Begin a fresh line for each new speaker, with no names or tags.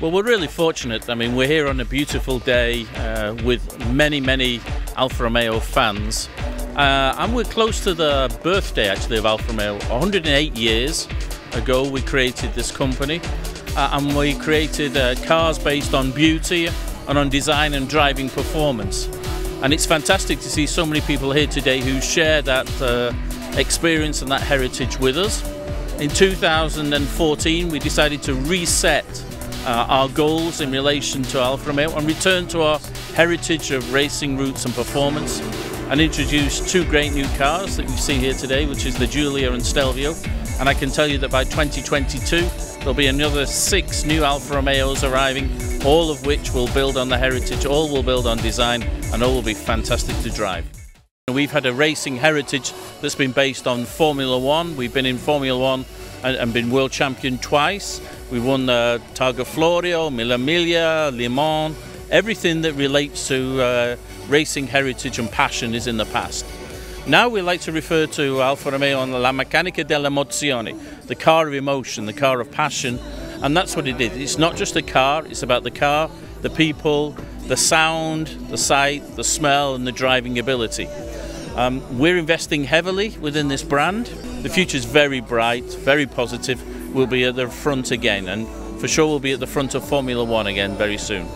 Well, we're really fortunate. I mean, we're here on a beautiful day uh, with many, many Alfa Romeo fans. Uh, and we're close to the birthday, actually, of Alfa Romeo. 108 years ago, we created this company. Uh, and we created uh, cars based on beauty and on design and driving performance. And it's fantastic to see so many people here today who share that uh, experience and that heritage with us. In 2014, we decided to reset uh, our goals in relation to Alfa Romeo and return to our heritage of racing roots and performance and introduce two great new cars that you see here today, which is the Giulia and Stelvio. And I can tell you that by 2022, there'll be another six new Alfa Romeos arriving, all of which will build on the heritage, all will build on design, and all will be fantastic to drive. We've had a racing heritage that's been based on Formula One. We've been in Formula One and, and been world champion twice. We won uh, Targa Florio, Mille Miglia, Le Mans. Everything that relates to uh, racing heritage and passion is in the past. Now we like to refer to Alfa Romeo on La Meccanica dell'Emozione, the car of emotion, the car of passion, and that's what it is. It's not just a car, it's about the car, the people, the sound, the sight, the smell, and the driving ability. Um, we're investing heavily within this brand. The future is very bright, very positive. We'll be at the front again, and for sure we'll be at the front of Formula One again very soon.